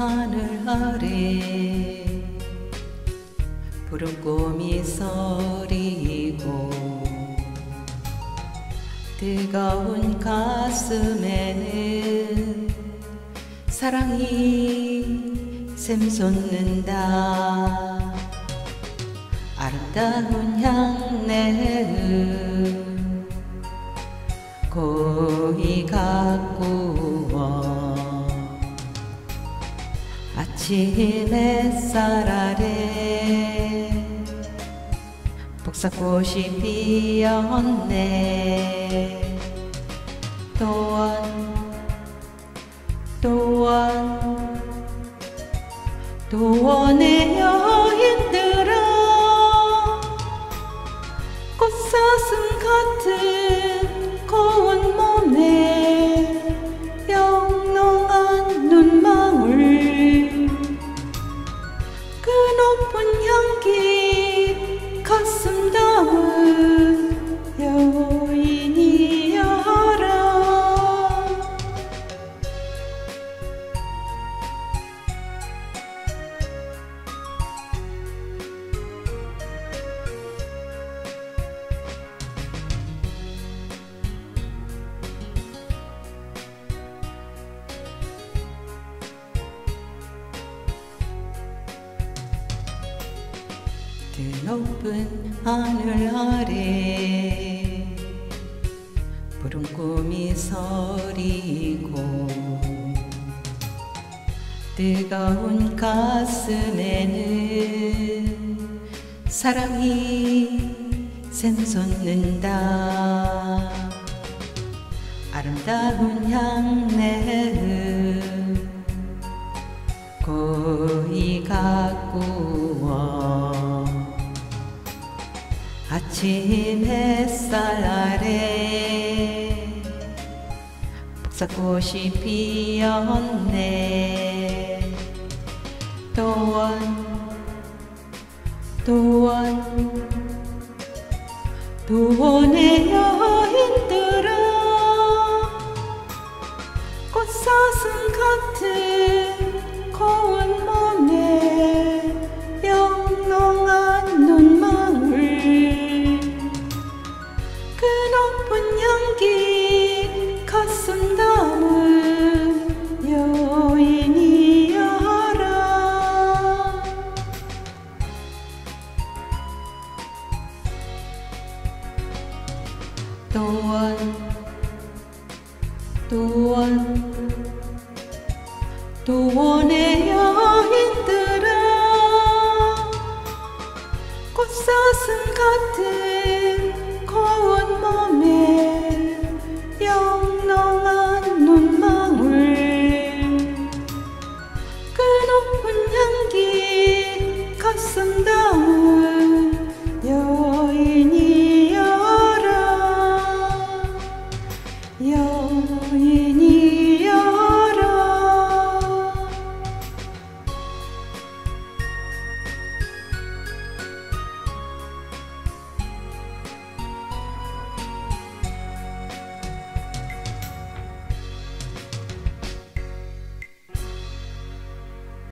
하늘 아래 푸른 꿈이 서리고 뜨거운 가슴에는 사랑이 샘솟는다. 아름다운 향내음 아침 햇살 아래. 복사꽃이 피었네. 또한 또한 또원의 여인들아. 꽃사슴 같은 높은 향기 가슴 담은 드높은 하늘 아래 푸른 꿈이 서리고 뜨거운 가슴에는 사랑이 샘솟는다. 아름다운 향내음 고이 가꾸 아침 햇살 아래 복사꽃이 피었네. 또한 또한 또원의 여인들아 꽃사슴 같은 고운 몸 또한 또한 또원의 여인들아 꽃사슴 같은 거운 몸에 영롱한 눈망울. 그 높은 향기 가슴 다